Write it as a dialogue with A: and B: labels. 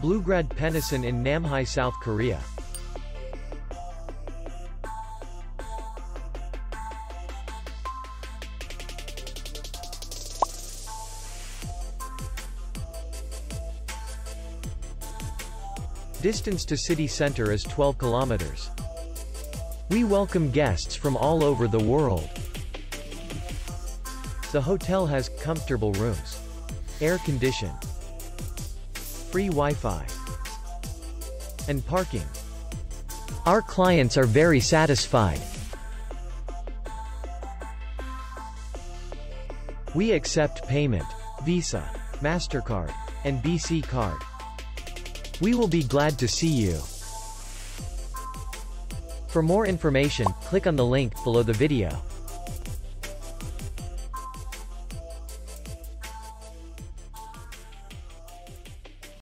A: Bluegrad Penison in Namhae, South Korea. Distance to city center is 12 kilometers. We welcome guests from all over the world. The hotel has comfortable rooms. Air conditioned free Wi-Fi, and parking. Our clients are very satisfied. We accept payment, Visa, MasterCard, and BC Card. We will be glad to see you. For more information, click on the link below the video.